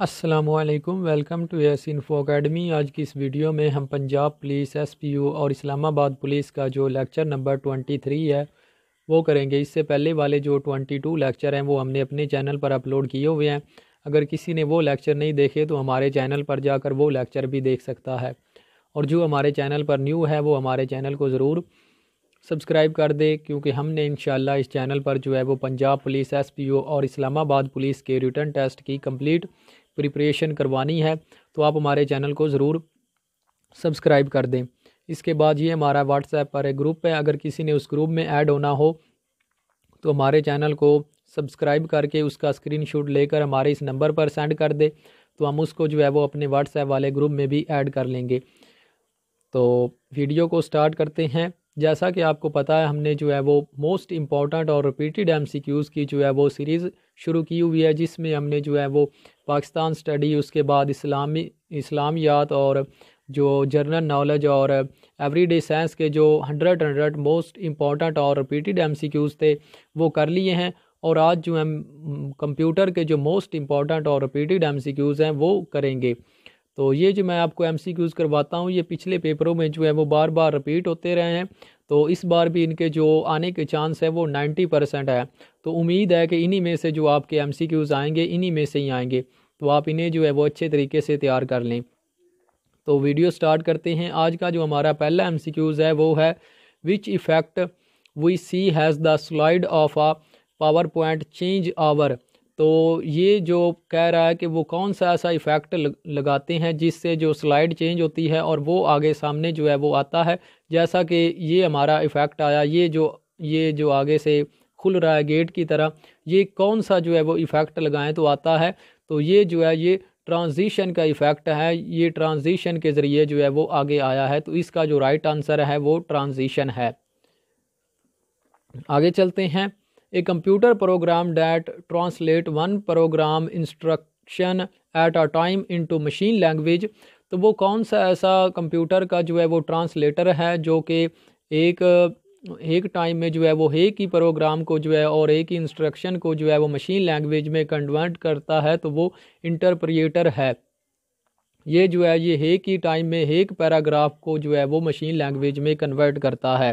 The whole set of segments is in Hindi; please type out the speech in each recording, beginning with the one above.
असलकम welcome to S info academy आज की इस वीडियो में हम पंजाब पुलिस एसपीयू और इस्लामाबाद पुलिस का जो लेक्चर नंबर 23 है, वो करेंगे। इससे पहले वाले जो 22 लेक्चर हैं, वो हमने अपने चैनल पर अपलोड किए हुए हैं। अगर किसी ने वो लेक्चर नहीं देखे तो हमारे चैनल पर जाकर वो लेक्चर भी देख सकता है। और जो हमारे चैनल पर न्यू है, वो हमारे चैनल को ज़रूर सब्सक्राइब कर दे, क्योंकि हमने इन इस चैनल पर जो है, वो पंजाब पुलिस एस और इस्लामाबाद पुलिस के रिटर्न टेस्ट की कंप्लीट प्रिपरेशन करवानी है तो आप हमारे चैनल को ज़रूर सब्सक्राइब कर दें। इसके बाद ये हमारा व्हाट्सएप पर एक ग्रुप है, अगर किसी ने उस ग्रुप में ऐड होना हो तो हमारे चैनल को सब्सक्राइब करके उसका स्क्रीनशॉट लेकर हमारे इस नंबर पर सेंड कर दे तो हम उसको जो है वो अपने व्हाट्सएप वाले ग्रुप में भी ऐड कर लेंगे। तो वीडियो को स्टार्ट करते हैं। जैसा कि आपको पता है, हमने जो है वो मोस्ट इंपॉर्टेंट और रिपीटेड एम की जो है वो सीरीज़ शुरू की हुई है, जिसमें हमने जो है वो पाकिस्तान स्टडी, उसके बाद इस्लामी, इस्लामियात और जो जर्नल नॉलेज और एवरीडे साइंस के जो हंड्रेड हंड्रेड मोस्ट इंपॉर्टेंट और रिपीटेड एम थे, वो कर लिए हैं। और आज जो हम, कंप्यूटर के जो मोस्ट इंपॉर्टेंट और रिपीटेड एम हैं, वो करेंगे। तो ये जो मैं आपको एम करवाता हूँ, ये पिछले पेपरों में जो है, वो बार बार रिपीट होते रहे हैं। तो इस बार भी इनके जो आने के चांस है वो 90 परसेंट है। तो उम्मीद है कि इन्हीं में से जो आपके एम सी क्यूज़ आएँगे, इन्हीं में से ही आएँगे। तो आप इन्हें जो है वो अच्छे तरीके से तैयार कर लें। तो वीडियो स्टार्ट करते हैं। आज का जो हमारा पहला एम सी क्यूज़ है वो है which effect we see has the slide of a PowerPoint change over तो ये जो कह रहा है कि वो कौन सा ऐसा इफ़ेक्ट लगाते हैं जिससे जो स्लाइड चेंज होती है और वो आगे सामने जो है वो आता है। जैसा कि ये हमारा इफ़ेक्ट आया, ये जो ये जो आगे से खुल रहा है गेट की तरह, ये कौन सा जो है वो इफ़ेक्ट लगाएँ तो आता है। तो ये जो है, ये ट्रांजिशन का इफ़ेक्ट है, ये ट्रांजिशन के ज़रिए जो है वो आगे आया है। तो इसका जो राइट आंसर है वो ट्रांजिशन है। आगे चलते हैं। A computer program that translate one program instruction at a time into machine language. तो वो कौन सा ऐसा कंप्यूटर का जो है वो ट्रांसलेटर है जो कि एक एक टाइम में जो है वो एक ही प्रोग्राम को जो है और एक ही इंस्ट्रक्शन को जो है वो मशीन लैंग्वेज में कन्वर्ट करता है तो वो इंटरप्रिएटर है। ये जो है, ये एक ही टाइम में एक पैराग्राफ को जो है वो मशीन लैंग्वेज में कन्वर्ट करता है।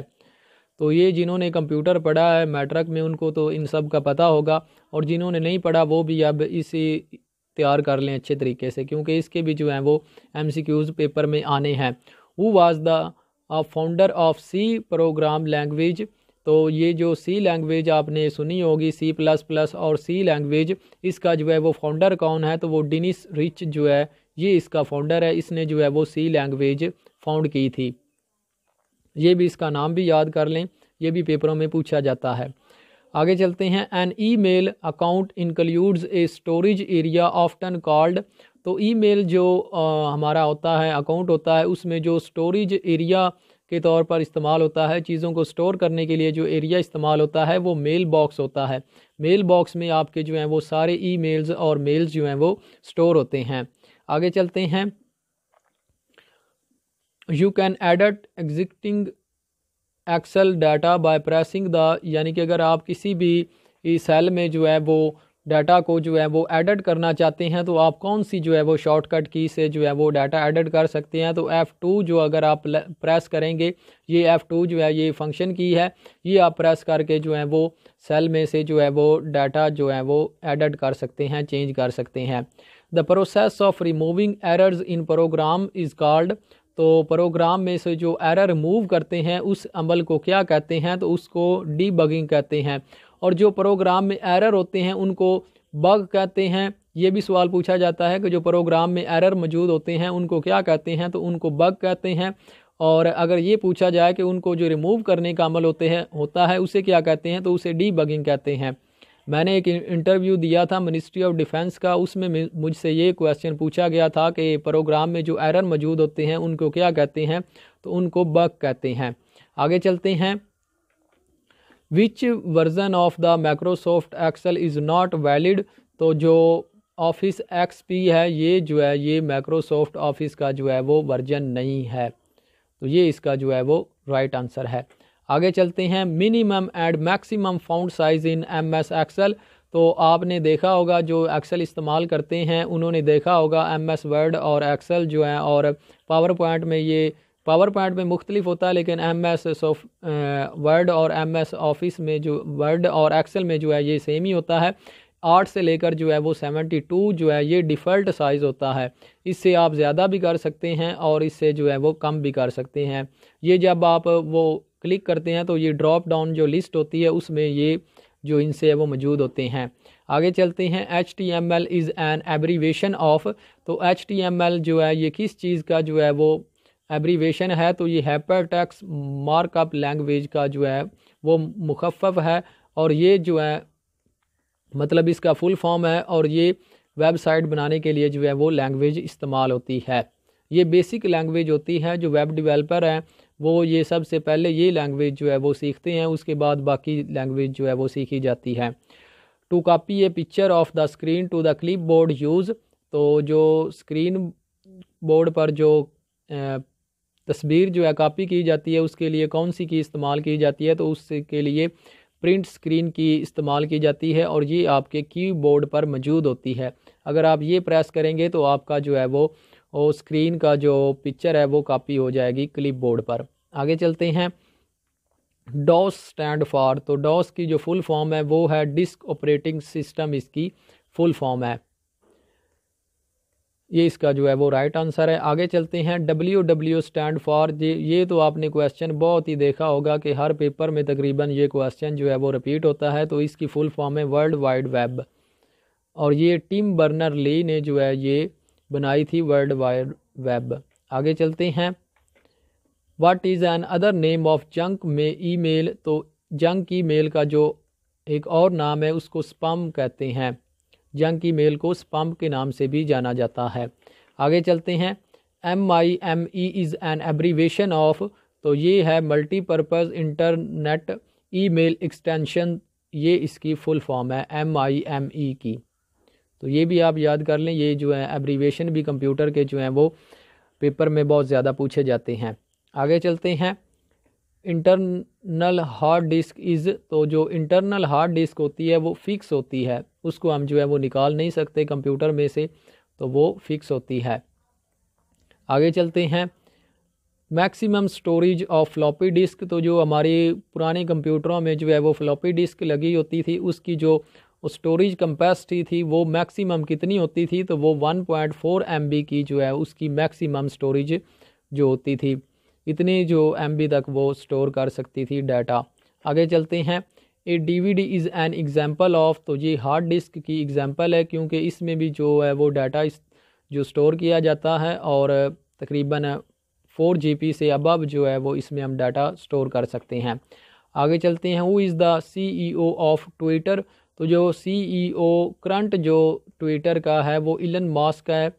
तो ये जिन्होंने कंप्यूटर पढ़ा है मैट्रिक में उनको तो इन सब का पता होगा, और जिन्होंने नहीं पढ़ा, वो भी अब इसी तैयार कर लें अच्छे तरीके से, क्योंकि इसके भी जो हैं वो एम पेपर में आने हैं। वो was the founder of C program language तो ये जो सी लैंग्वेज आपने सुनी होगी सी प्लस प्लस और सी लैंग्वेज इसका जो है वो फाउंडर कौन है? तो वो डिनिस रिच जो है, ये इसका फाउंडर है। इसने जो है वो सी लैंग्वेज फाउंड की थी। ये भी इसका नाम भी याद कर लें। ये भी पेपरों में पूछा जाता है। आगे चलते हैं। An email account includes a storage area often called तो ईमेल जो आ, हमारा होता है अकाउंट होता है उसमें जो स्टोरेज एरिया के तौर पर इस्तेमाल होता है चीज़ों को स्टोर करने के लिए जो एरिया इस्तेमाल होता है वो मेल बॉक्स होता है। मेल बॉक्स में आपके जो हैं वो सारे ईमेल्स और मेल्स जो हैं वो स्टोर होते हैं। आगे चलते हैं। You can edit existing Excel data by pressing the, यानी कि अगर आप किसी भी सेल में जो है वो डाटा को जो है वो एडिट करना चाहते हैं तो आप कौन सी जो है वो शॉर्टकट की से जो है वो डाटा एडिट कर सकते हैं? तो F2 जो अगर आप प्रेस करेंगे, ये F2 जो है ये फ़ंक्शन की है। ये आप प्रेस करके जो है वो सेल में से जो है वो डाटा जो है वो एडिट कर सकते हैं चेंज कर सकते हैं। The process of removing errors in program is called तो प्रोग्राम में से जो एरर मूव करते हैं, उस अमल को क्या कहते हैं? तो उसको डीबगिंग कहते हैं। और जो प्रोग्राम में एरर होते हैं, उनको बग कहते हैं। ये भी सवाल पूछा जाता है कि जो प्रोग्राम में एरर मौजूद होते हैं, उनको क्या कहते हैं? तो उनको बग कहते हैं। और अगर ये पूछा जाए कि उनको जो रिमूव करने का अमल होते हैं, होता है, उसे क्या कहते हैं? तो उसे डी बगिंग कहते हैं। मैंने एक इंटरव्यू दिया था मिनिस्ट्री ऑफ़ डिफेंस का, उसमें मुझसे ये क्वेश्चन पूछा गया था कि प्रोग्राम में जो एरर मौजूद होते हैं, उनको क्या कहते हैं? तो उनको बग कहते हैं। आगे चलते हैं। Which version of the Microsoft Excel is not valid तो जो ऑफ़िस एक्स पी है, ये जो है, ये माइक्रोसॉफ्ट ऑफ़िस का जो है, वो वर्जन नहीं है। तो ये इसका जो है, वो राइट right आंसर है। आगे चलते हैं minimum and maximum font size in M S Excel तो आपने देखा होगा, जो एक्सेल इस्तेमाल करते हैं, उन्होंने देखा होगा एम एस वर्ड और एक्सेल जो है, और पावर पॉइंट में ये पावर पॉइंट में मुख्तलिफ़ होता है, लेकिन एम एस वर्ड और एम एस ऑफ़िस में जो वर्ड और एक्सेल में जो है, ये सेम ही होता है। आठ से लेकर जो है, वो सेवेंटी टू जो है, ये डिफ़ॉल्ट साइज़ होता है। इससे आप ज़्यादा भी कर सकते हैं, और इससे जो है, वो कम भी कर सकते हैं। ये जब आप वो क्लिक करते हैं तो ये ड्रॉप डाउन जो लिस्ट होती है, उसमें ये जो इनसे है, वो मौजूद होते हैं। आगे चलते हैं H T M L is an abbreviation of तो एच टी एम एल जो है, ये किस चीज़ का जो है, वो एब्रीवेशन है तो ये हैपर मार्कअप लैंग्वेज का जो है, वो मुखफ़ है, और ये जो है मतलब इसका फुल फॉर्म है, और ये वेबसाइट बनाने के लिए जो है, वो लैंग्वेज इस्तेमाल होती है। ये बेसिक लैंग्वेज होती है, जो वेब डिवेलपर हैं वो ये सबसे पहले ये लैंग्वेज जो है वो सीखते हैं, उसके बाद बाकी लैंग्वेज जो है वो सीखी जाती है। To copy a picture of the screen to the clipboard use तो जो स्क्रीन बोर्ड पर जो तस्वीर जो है कापी की जाती है, उसके लिए कौन सी की इस्तेमाल की जाती है तो उसके लिए प्रिंट स्क्रीन की इस्तेमाल की जाती है और ये आपके कीबोर्ड पर मौजूद होती है। अगर आप ये प्रेस करेंगे तो आपका जो है वो वो स्क्रीन का जो पिक्चर है वो कॉपी हो जाएगी क्लिप बोर्ड पर। आगे चलते हैं। DOS stand for. तो डॉस की जो फुल फॉर्म है वो है डिस्क ऑपरेटिंग सिस्टम, इसकी फुल फॉर्म है। ये इसका जो है वो राइट आंसर है। आगे चलते हैं। W W stand for. ये तो आपने क्वेश्चन बहुत ही देखा होगा कि हर पेपर में तकरीबन ये क्वेश्चन जो है वो रिपीट होता है। तो इसकी फुल फॉर्म है वर्ल्ड वाइड वेब और ये टीम बर्नर ली ने जो है ये बनाई थी वर्ल्ड वाइड वेब। आगे चलते हैं। What is another name of junk mail email तो जंक ईमेल का जो एक और नाम है, उसको स्पम कहते हैं। जंक ईमेल को स्पम के नाम से भी जाना जाता है। आगे चलते हैं। M I M E is an abbreviation of तो ये है मल्टीपर्पज़ इंटरनेट ईमेल एक्सटेंशन ये इसकी फुल फॉर्म है एम आई एम ई की। तो ये भी आप याद कर लें, ये जो है एब्रीवेशन भी कंप्यूटर के जो हैं वो पेपर में बहुत ज़्यादा पूछे जाते हैं। आगे चलते हैं। इंटरनल हार्ड डिस्क इज़ तो जो इंटरनल हार्ड डिस्क होती है, वो फिक्स होती है। उसको हम जो है वो निकाल नहीं सकते कंप्यूटर में से तो वो फिक्स होती है। आगे चलते हैं। Maximum storage of floppy disk तो जो हमारे पुराने कंप्यूटरों में जो है वो फ्लॉपी डिस्क लगी होती थी, उसकी जो स्टोरेज कंपेसिटी थी, वो मैक्सिमम कितनी होती थी तो वो 1.4 पॉइंट की जो है, उसकी मैक्सिमम स्टोरेज जो होती थी। इतनी जो एमबी तक वो स्टोर कर सकती थी डाटा आगे चलते हैं। A D V D is an example of तो ये हार्ड डिस्क की एग्ज़ाम्पल है, क्योंकि इसमें भी जो है, वो डाटा इस, जो स्टोर किया जाता है, और तकरीबन फोर जी से अब जो है, वो इसमें हम डाटा स्टोर कर सकते हैं। आगे चलते हैं। Who is the C E O of Twitter तो जो सी ई करंट जो ट्विटर का है, वो इलन मास्क है।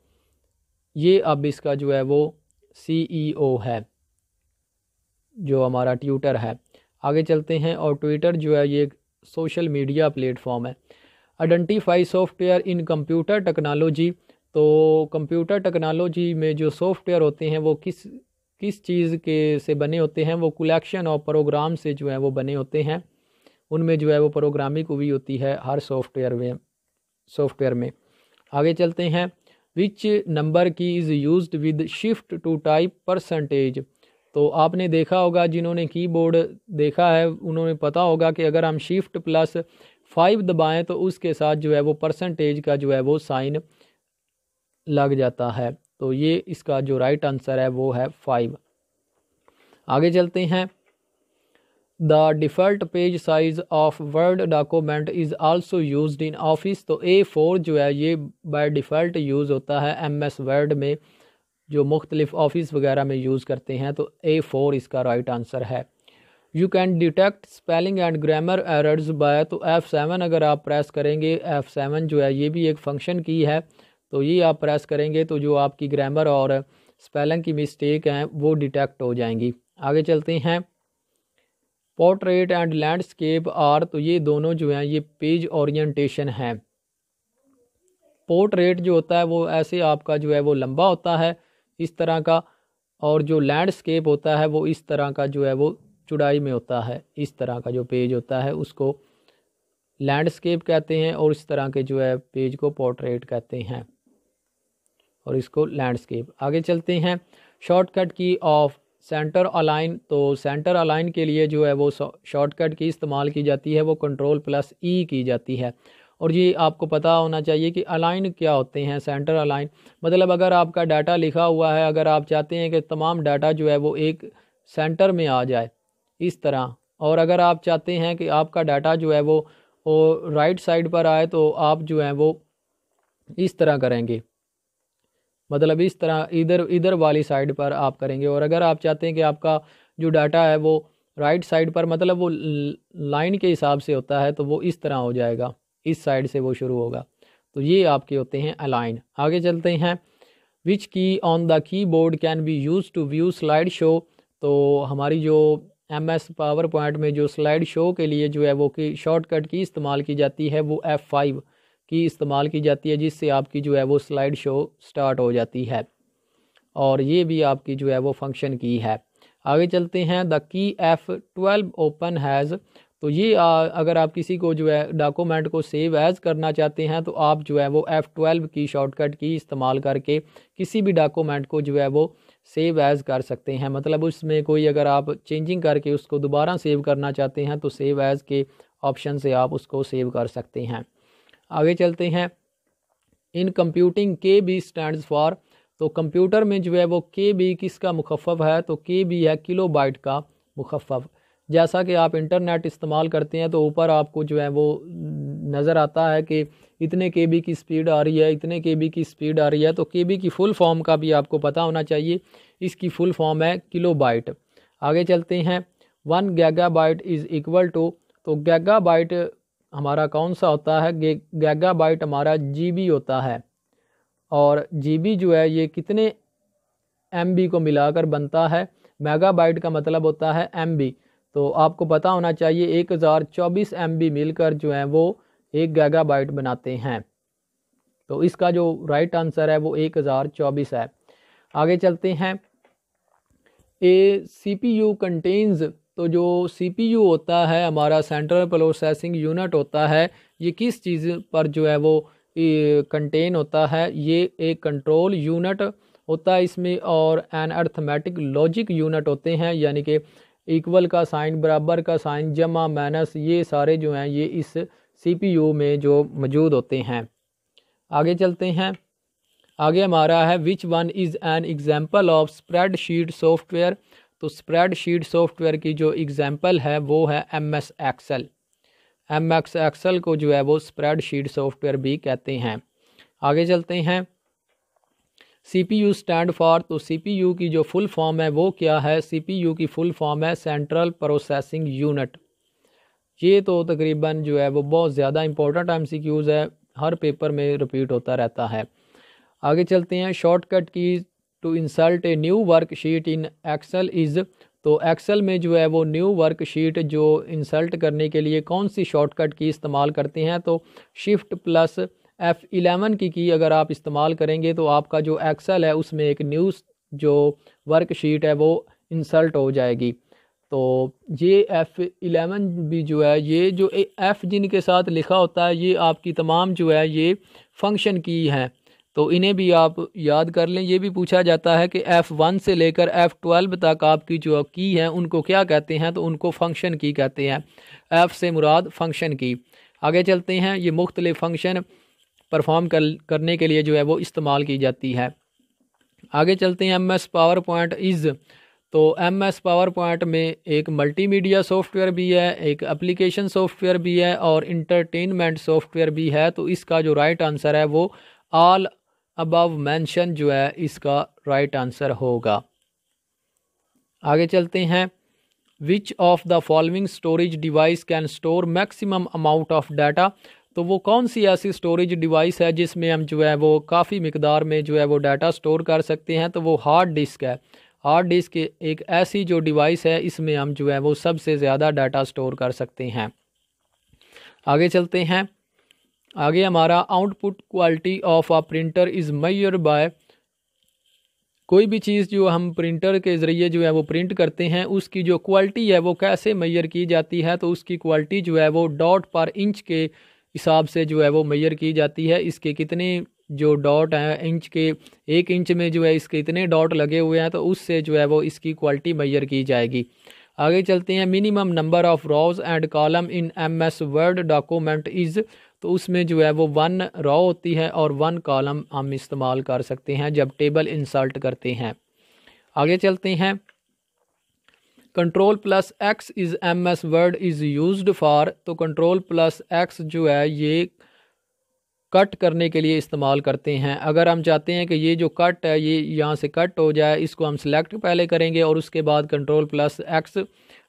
ये अब इसका जो है, वो सी ई है, जो हमारा ट्विटर है। आगे चलते हैं और ट्विटर जो है, ये एक सोशल मीडिया प्लेटफॉर्म है। Identify software in computer technology तो कंप्यूटर टेक्नोलॉजी में जो सॉफ्टवेयर होते हैं, वो किस किस चीज़ के से बने होते हैं? वो कलेक्शन और प्रोग्राम से जो है, वो बने होते हैं। उनमें जो है वो प्रोग्रामिंग हुई होती है हर सॉफ्टवेयर में सॉफ्टवेयर में। आगे चलते हैं। Which number key is use with shift to type percentage तो आपने देखा होगा, जिन्होंने कीबोर्ड देखा है, उन्होंने पता होगा कि अगर हम शिफ्ट प्लस फाइव दबाएँ तो उसके साथ जो है वो परसेंटेज का जो है वो साइन लग जाता है। तो ये इसका जो राइट आंसर है, वो है फाइव आगे चलते हैं। The default page size of Word document is also used in Office तो ए फोर जो है, ये बाय डिफ़ॉल्ट यूज़ होता है एम एस वर्ड में, जो मुख्तलिफ़ ऑफ़िस वगैरह में यूज़ करते हैं तो ए फ़ोर इसका राइट आंसर है। You can detect spelling and grammar errors by तो एफ़ सेवन अगर आप प्रेस करेंगे एफ़ सेवन जो है, ये भी एक फ़ंक्शन की है तो ये आप प्रेस करेंगे तो जो आपकी ग्रामर और स्पेलिंग की मिस्टेक हैं, वो डिटेक्ट हो जाएँगी। आगे चलते हैं। पोर्ट्रेट एंड लैंडस्केप आर तो ये दोनों जो हैं, ये पेज ओरिएंटेशन हैं। पोर्ट्रेट जो होता है, वो ऐसे आपका जो है, वो लंबा होता है, इस तरह का, और जो लैंडस्केप होता है, वो इस तरह का जो है, वो चुड़ाई में होता है, इस तरह का जो पेज होता है, उसको लैंडस्केप कहते हैं, और इस तरह के जो है पेज को पोर्ट्रेट कहते हैं, और इसको लैंडस्केप आगे चलते हैं shortcut key of centre align तो सेंटर अलाइन के लिए जो है वो शॉर्टकट की इस्तेमाल की जाती है, वो कंट्रोल प्लस ई की जाती है। और ये आपको पता होना चाहिए कि अलाइन क्या होते हैं, सेंटर अलाइन। मतलब अगर आपका डाटा लिखा हुआ है, अगर आप चाहते हैं कि तमाम डाटा जो है वो एक सेंटर में आ जाए, इस तरह। और अगर आप चाहते हैं कि आपका डाटा जो है वो राइट साइड पर आए तो आप जो है वो इस तरह करेंगे। मतलब इस तरह इधर इधर वाली साइड पर आप करेंगे। और अगर आप चाहते हैं कि आपका जो डाटा है वो राइट साइड पर मतलब वो लाइन के हिसाब से होता है तो वो इस तरह हो जाएगा। इस साइड से वो शुरू होगा। तो ये आपके होते हैं अलाइन आगे चलते हैं। Which key on the keyboard can be use to view slide show तो हमारी जो एम एस पावर पॉइंट में जो स्लाइड शो के लिए जो है, वो की शॉर्टकट की इस्तेमाल की जाती है, वो एफ़ फाइव की इस्तेमाल की जाती है जिससे आपकी जो है वो स्लाइड शो स्टार्ट हो जाती है और ये भी आपकी जो है वो फ़ंक्शन की है। आगे चलते हैं the key F twelve open has. तो ये आ, अगर आप किसी को जो है डॉक्यूमेंट को सेव एज़ करना चाहते हैं तो आप जो है वो एफ़ ट्वेल्व की शॉर्टकट की इस्तेमाल करके किसी भी डॉक्यूमेंट को जो है वो सेव एज़ कर सकते हैं। मतलब उसमें कोई अगर आप चेंजिंग करके उसको दोबारा सेव करना चाहते हैं तो सेव एज़ के ऑप्शन से आप उसको सेव कर सकते हैं। आगे चलते हैं। In computing K B stand for तो कंप्यूटर में जो है वो के बी किसका मुखफ़ है? तो के बी है किलो बाइट का मुखफ़ जैसा कि आप इंटरनेट इस्तेमाल करते हैं तो ऊपर आपको जो है वो नज़र आता है कि इतने के बी की स्पीड आ रही है, इतने के बी की स्पीड आ रही है तो के बी की फुल फॉर्म का भी आपको पता होना चाहिए। इसकी फुल फॉर्म है किलो बाइट आगे चलते हैं। One gigabyte is equal to तो गैगा बाइट हमारा कौन सा होता है? गैगा बाइट हमारा जीबी होता है। और जीबी जो है, ये कितने एमबी को मिलाकर बनता है? मेगाबाइट का मतलब होता है एमबी तो आपको पता होना चाहिए, एक हज़ार चौबीस एम मिलकर जो है, वो एक गैगाबाइट बनाते हैं। तो इसका जो राइट आंसर है, वो एक हज़ार चौबीस है। आगे चलते हैं। A C P U contains तो जो सी पी यू होता है, हमारा सेंट्रल प्रोसेसिंग यूनिट होता है, ये किस चीज़ पर जो है वो कंटेन होता है? ये एक कंट्रोल यूनिट होता है इसमें और एन अर्थमेटिक लॉजिक यूनिट होते हैं, यानी कि इक्वल का साइन बराबर का साइन जमा माइनस ये सारे जो हैं, ये इस सीपीयू में जो मौजूद होते हैं। आगे चलते हैं। आगे हमारा है which one is an example of spreadsheet software तो स्प्रेड शीट सॉफ्टवेयर की जो एग्ज़ाम्पल है, वो है M S Excel M ex Excel को जो है, वो स्प्रेड शीट सॉफ्टवेयर भी कहते हैं। आगे चलते हैं। C P U stand for तो सी पी यू की जो फुल फॉर्म है, वो क्या है? सी पी यू की फुल फॉर्म है सेंट्रल प्रोसेसिंग यूनिट ये तो तकरीबन जो है, वो बहुत ज़्यादा इंपॉर्टेंट एम सी क्यूज़ है, हर पेपर में रिपीट होता रहता है। आगे चलते हैं shortcut key to insult a new worksheet in Excel is तो एक्सेल में जो है वो न्यू वर्क शीट जो इंसल्ट करने के लिए कौन सी शॉर्टकट की इस्तेमाल करते हैं तो शिफ्ट प्लस एफ़ इलेवन की की अगर आप इस्तेमाल करेंगे तो आपका जो एक्सेल है उसमें एक न्यूज़ जो वर्कशीट है वो इंसल्ट हो जाएगी। तो ये एफ़ इलेवन भी जो है, ये जो एफ़ जिनके साथ लिखा होता है, ये आपकी तमाम जो है ये फ़ंक्शन की हैं। तो इन्हें भी आप याद कर लें। ये भी पूछा जाता है कि एफ़ वन से लेकर एफ़ ट्वेल्व तक आपकी जो की हैं, उनको क्या कहते हैं? तो उनको फ़ंक्शन की कहते हैं। एफ़ से मुराद फ़ंक्शन की। आगे चलते हैं। ये मुख्तलिफ़ फ़ंक्शन परफॉर्म कर, करने के लिए जो है वो इस्तेमाल की जाती है। आगे चलते हैं। M S PowerPoint is तो एम एस पावर पॉइंट में एक मल्टीमीडिया सॉफ्टवेयर भी है, एक एप्लीकेशन सॉफ्टवेयर भी है और इंटरटेनमेंट सॉफ्टवेयर भी है। तो इसका जो राइट आंसर है वो ऑल अबव मेंशन जो है, इसका राइट आंसर होगा। आगे चलते हैं। Which of the following storage device can store maximum amount of data तो वो कौन सी ऐसी स्टोरेज डिवाइस है जिसमें हम जो है, वो काफ़ी मकदार में जो है, वो डाटा स्टोर कर सकते हैं? तो वो हार्ड डिस्क है। हार्ड डिस्क एक ऐसी जो डिवाइस है, इसमें हम जो है, वो सबसे ज़्यादा डाटा स्टोर कर सकते हैं। आगे चलते हैं। आगे हमारा output quality of a printer is measured by कोई भी चीज़ जो हम प्रिंटर के ज़रिए जो है वो प्रिंट करते हैं, उसकी जो क्वालिटी है वो कैसे मैयर की जाती है तो उसकी क्वालिटी जो है वो डॉट पर इंच के हिसाब से जो है वो मैयर की जाती है। इसके कितने जो डॉट हैं इंच के एक इंच में जो है इसके इतने डॉट लगे हुए हैं तो उससे जो है वो इसकी क्वालिटी मैयर की जाएगी। आगे चलते हैं। Minimum number of rows and column in M S Word document is तो उसमें जो है वो वन रॉ होती है और वन कॉलम हम इस्तेमाल कर सकते हैं जब टेबल इंसल्ट करते हैं। आगे चलते हैं। Control plus X is M S Word is use for तो कंट्रोल प्लस एक्स जो है ये कट करने के लिए इस्तेमाल करते हैं। अगर हम चाहते हैं कि ये जो कट है, ये यहाँ से कट हो जाए, इसको हम सिलेक्ट पहले करेंगे और उसके बाद कंट्रोल प्लस एक्स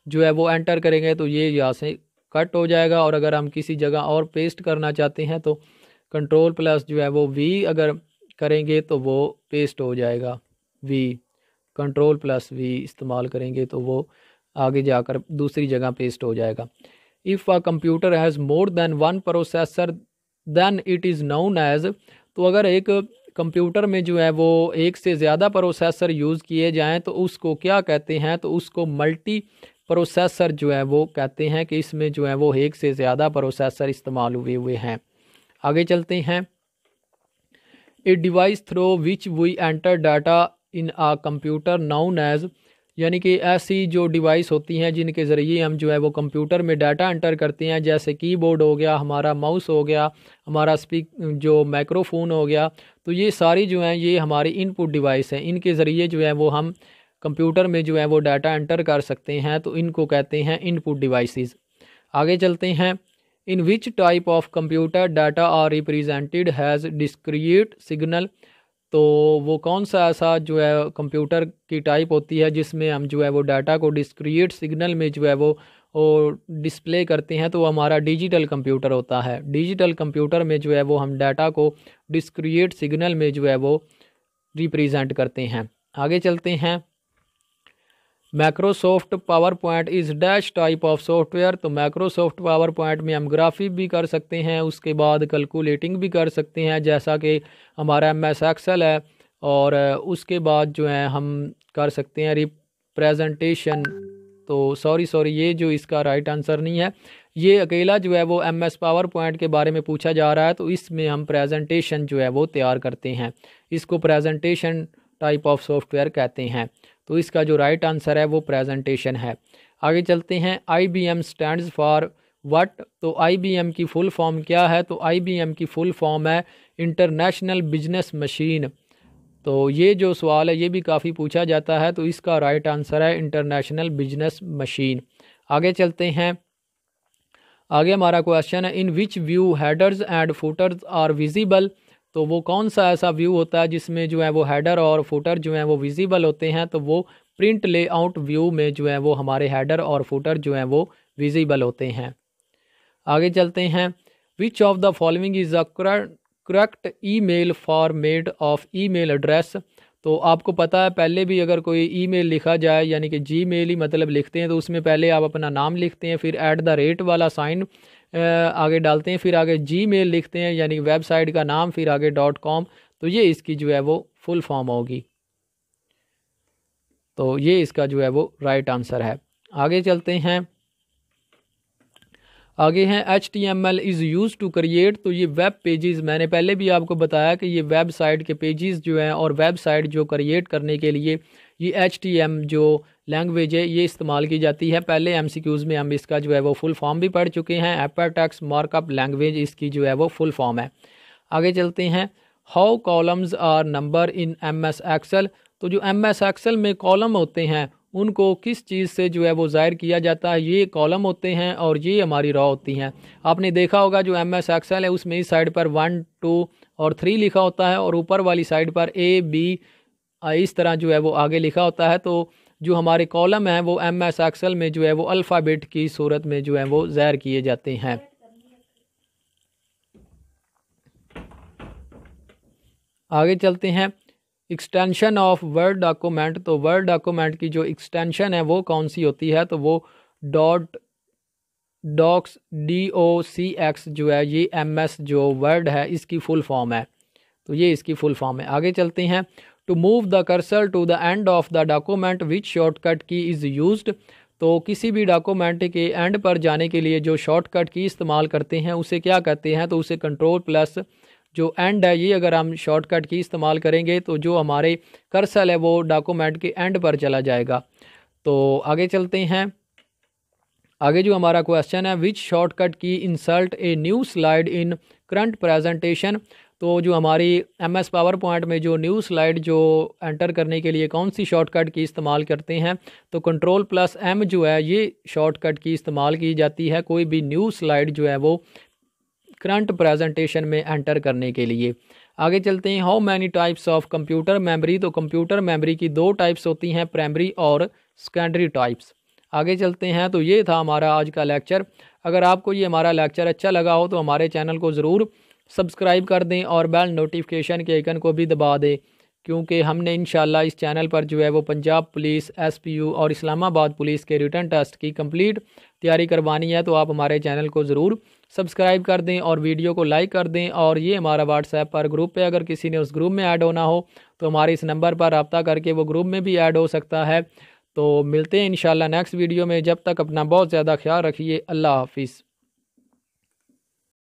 जो है वो एंटर करेंगे तो ये यहाँ से कट हो जाएगा और अगर हम किसी जगह और पेस्ट करना चाहते हैं तो कंट्रोल प्लस जो है वो वी अगर करेंगे तो वो पेस्ट हो जाएगा वी कंट्रोल प्लस वी इस्तेमाल करेंगे तो वो आगे जाकर दूसरी जगह पेस्ट हो जाएगा। If a computer has more than one processor then it is known as तो अगर एक कंप्यूटर में जो है वो एक से ज़्यादा प्रोसेसर यूज़ किए जाएँ तो उसको क्या कहते हैं? तो उसको मल्टी प्रोसेसर जो है वो कहते हैं कि इसमें जो है वो एक से ज़्यादा प्रोसेसर इस्तेमाल हुए हुए हैं। आगे चलते हैं। A device through which we enter data in a computer known as यानी कि ऐसी जो डिवाइस होती हैं जिनके ज़रिए हम जो है वो कंप्यूटर में डाटा एंटर करते हैं, जैसे कीबोर्ड हो गया, हमारा माउस हो गया, हमारा स्पीक जो माइक्रोफोन हो गया तो ये सारी जो हैं, ये हमारी इनपुट डिवाइस हैं। इनके ज़रिए जो है वो हम कंप्यूटर में जो है वो डाटा एंटर कर सकते हैं तो इनको कहते हैं इनपुट डिवाइसेस आगे चलते हैं। In which type of computer data are represented has discrete signal तो वो कौन सा ऐसा जो है कंप्यूटर की टाइप होती है जिसमें हम जो है वो डाटा को डिस्क्रिएट सिग्नल में जो है वो और डिस्प्ले करते हैं तो हमारा डिजिटल कंप्यूटर होता है। डिजिटल कंप्यूटर में जो है वो हम डाटा को डिस्क्रिएट सिग्नल में जो है वो रिप्रेजेंट करते हैं। आगे चलते हैं। Microsoft PowerPoint is dash type of software तो माइक्रोसॉफ्ट पावर पॉइंट में हम ग्राफिक भी कर सकते हैं, उसके बाद कैलकुलेटिंग भी कर सकते हैं, जैसा कि हमारा एम एस एक्सल है, और उसके बाद जो है हम कर सकते हैं रिप्रेजेंटेशन तो सॉरी सॉरी ये जो इसका राइट आंसर नहीं है, ये अकेला जो है वो एम एस पावर पॉइंट के बारे में पूछा जा रहा है तो इसमें हम प्रेजेंटेशन जो है वो तैयार करते हैं। इसको प्रेजेंटेशन टाइप ऑफ़ सॉफ्टवेयर कहते हैं। तो इसका जो राइट आंसर है वो प्रेजेंटेशन है। आगे चलते हैं। I B M stand for what तो आई बी एम की फुल फॉर्म क्या है? तो आई बी एम की फुल फॉर्म है इंटरनेशनल बिज़नेस मशीन तो ये जो सवाल है, ये भी काफ़ी पूछा जाता है तो इसका राइट आंसर है इंटरनेशनल बिज़नेस मशीन आगे चलते हैं। आगे हमारा क्वेश्चन है in which view headers and footers are visible तो वो कौन सा ऐसा व्यू होता है जिसमें जो है वो हेडर और फुटर जो है वो विजिबल होते हैं? तो वो प्रिंट लेआउट व्यू में जो है वो हमारे हेडर और फुटर जो है वो विजिबल होते हैं। आगे चलते हैं। Which of the following is a correct e email format of email address तो आपको पता है, पहले भी अगर कोई ईमेल लिखा जाए, यानी कि जी मेल ही मतलब लिखते हैं तो उसमें पहले आप अपना नाम लिखते हैं, फिर ऐट द रेट वाला साइन आगे डालते हैं, फिर आगे जी मेल लिखते हैं, यानी वेबसाइट का नाम, फिर आगे डॉट कॉम। तो ये इसकी जो है वो फुल फॉर्म होगी। तो ये इसका जो है वो राइट आंसर है। आगे चलते हैं। आगे हैं H T M L is use to create तो ये वेब पेजेस मैंने पहले भी आपको बताया कि ये वेबसाइट के पेजेस जो हैं और वेबसाइट जो क्रिएट करने के लिए ये एच टी एम जो लैंग्वेज है, ये इस्तेमाल की जाती है। पहले एम सी क्यूज़ में हम इसका जो है वो फुल फॉर्म भी पढ़ चुके हैं। एपाटैक्स मार्कअप लैंग्वेज इसकी जो है वो फुल फॉर्म है। आगे चलते हैं। How columns are number in M S Excel तो जो एम एस एक्सल में कॉलम होते हैं, उनको किस चीज़ से जो है वो ज़ाहिर किया जाता है? ये कॉलम होते हैं और ये हमारी रॉ होती हैं। आपने देखा होगा जो एम एस एक्सल है, उसमें इस साइड पर वन टू और थ्री लिखा होता है और ऊपर वाली साइड पर ए बी इस तरह जो है वो आगे लिखा होता है तो जो हमारे कॉलम हैं, वो एम एस एक्सल में जो है वो अल्फ़ाबेट की सूरत में जो है वो ज़ाहिर किए जाते हैं। आगे चलते हैं। एक्सटेंशन ऑफ़ वर्ड डॉक्यूमेंट तो वर्ड डॉक्यूमेंट की जो एक्सटेंशन है, वो कौन सी होती है? तो वो dot, docx D O C X जो है, ये एम एस जो वर्ड है, इसकी फुल फॉर्म है। तो ये इसकी फुल फॉर्म है। आगे चलते हैं। To move the cursor to the end of the document which shortcut key is used तो किसी भी डॉक्यूमेंट के एंड पर जाने के लिए जो शॉर्टकट की इस्तेमाल करते हैं, उसे क्या कहते हैं? तो उसे कंट्रोल प्लस जो एंड है, ये अगर हम शॉर्टकट की इस्तेमाल करेंगे तो जो हमारे कर्सल है, वो डॉक्यूमेंट के एंड पर चला जाएगा। तो आगे चलते हैं। आगे जो हमारा क्वेश्चन है which shortcut key insert a new slide in current presentation तो जो हमारी एम एस पावर पॉइंट में जो न्यू स्लाइड जो एंटर करने के लिए कौन सी शॉर्टकट की इस्तेमाल करते हैं तो कंट्रोल प्लस एम जो है, ये शॉर्टकट की इस्तेमाल की जाती है कोई भी न्यू स्लाइड जो है वो करंट प्रेजेंटेशन में एंटर करने के लिए। आगे चलते हैं how many types of computer memory तो कंप्यूटर मेमोरी की दो टाइप्स होती हैं प्राइमरी और सेकेंडरी टाइप्स आगे चलते हैं तो ये था हमारा आज का लेक्चर अगर आपको ये हमारा लेक्चर अच्छा लगा हो तो हमारे चैनल को ज़रूर सब्सक्राइब कर दें और बेल नोटिफिकेशन के आइकन को भी दबा दें, क्योंकि हमने इन इस चैनल पर जो है वो पंजाब पुलिस, एसपीयू और इस्लामाबाद पुलिस के रिटर्न टेस्ट की कंप्लीट तैयारी करवानी है तो आप हमारे चैनल को ज़रूर सब्सक्राइब कर दें और वीडियो को लाइक कर दें और ये हमारा व्हाट्सएप पर ग्रुप है। अगर किसी ने उस ग्रुप में ऐड होना हो तो हमारे इस नंबर पर रबता करके वो ग्रुप में भी ऐड हो सकता है। तो मिलते हैं इन नेक्स्ट वीडियो में, जब तक अपना बहुत ज़्यादा ख्याल रखिए, अल्लाह हाफिज़।